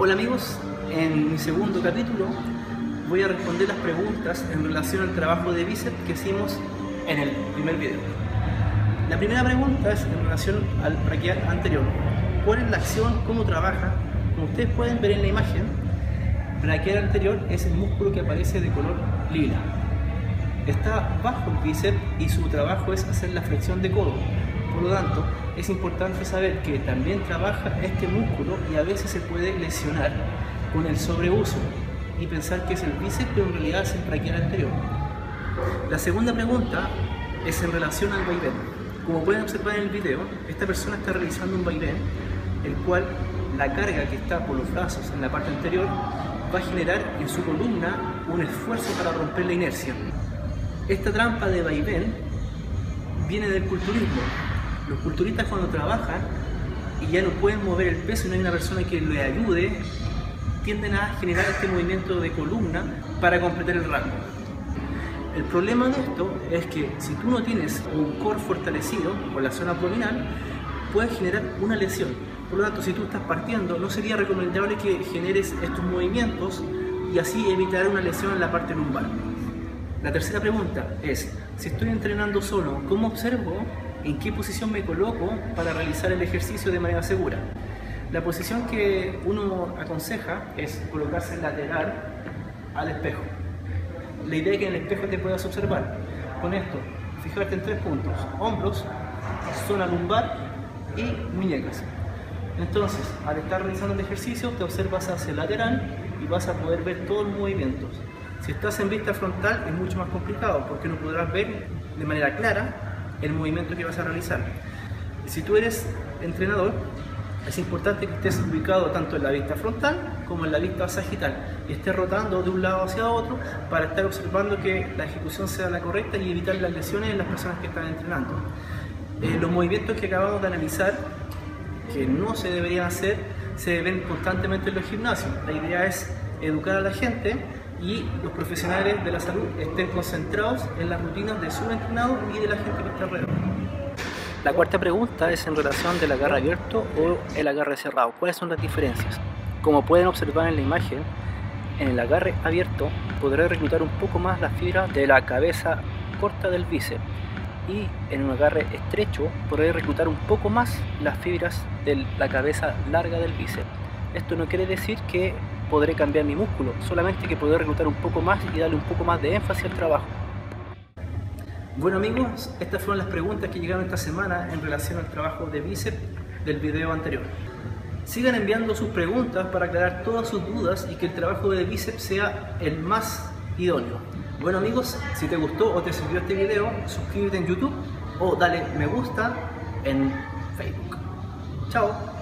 Hola amigos, en mi segundo capítulo voy a responder las preguntas en relación al trabajo de bíceps que hicimos en el primer video. La primera pregunta es en relación al braquial anterior. ¿Cuál es la acción? ¿Cómo trabaja? Como ustedes pueden ver en la imagen, braquial anterior es el músculo que aparece de color lila. Está bajo el bíceps y su trabajo es hacer la flexión de codo. Por lo tanto, es importante saber que también trabaja este músculo y a veces se puede lesionar con el sobreuso y pensar que es el bíceps, pero en realidad es el braquial anterior. La segunda pregunta es en relación al vaivén. Como pueden observar en el video, esta persona está realizando un vaivén, el cual la carga que está por los brazos en la parte anterior va a generar en su columna un esfuerzo para romper la inercia. Esta trampa de vaivén viene del culturismo. Los culturistas cuando trabajan y ya no pueden mover el peso y no hay una persona que le ayude, tienden a generar este movimiento de columna para completar el rango. El problema de esto es que si tú no tienes un core fortalecido por la zona abdominal, puedes generar una lesión. Por lo tanto, si tú estás partiendo, no sería recomendable que generes estos movimientos y así evitar una lesión en la parte lumbar. La tercera pregunta es, si estoy entrenando solo, ¿cómo observo en qué posición me coloco para realizar el ejercicio de manera segura? La posición que uno aconseja es colocarse lateral al espejo. La idea es que en el espejo te puedas observar. Con esto, fijarte en tres puntos, hombros, zona lumbar y muñecas. Entonces, al estar realizando el ejercicio, te observas hacia el lateral y vas a poder ver todos los movimientos. Si estás en vista frontal es mucho más complicado porque no podrás ver de manera clara el movimiento que vas a realizar. Si tú eres entrenador, es importante que estés ubicado tanto en la vista frontal como en la vista sagital y estés rotando de un lado hacia otro para estar observando que la ejecución sea la correcta y evitar las lesiones en las personas que están entrenando. Eh, los movimientos que acabamos de analizar, que no se deberían hacer, se ven constantemente en los gimnasios. La idea es educar a la gente y los profesionales de la salud estén concentrados en las rutinas de su entrenado y de la gente que está alrededor. La cuarta pregunta es en relación del agarre abierto o el agarre cerrado. ¿Cuáles son las diferencias? Como pueden observar en la imagen, en el agarre abierto podré reclutar un poco más las fibras de la cabeza corta del bíceps y en un agarre estrecho podré reclutar un poco más las fibras de la cabeza larga del bíceps. Esto no quiere decir que podré cambiar mi músculo, solamente que podré reclutar un poco más y darle un poco más de énfasis al trabajo. Bueno amigos, estas fueron las preguntas que llegaron esta semana en relación al trabajo de bíceps del video anterior. Sigan enviando sus preguntas para aclarar todas sus dudas y que el trabajo de bíceps sea el más idóneo. Bueno amigos, si te gustó o te sirvió este video, suscríbete en YouTube o dale me gusta en Facebook. Chao.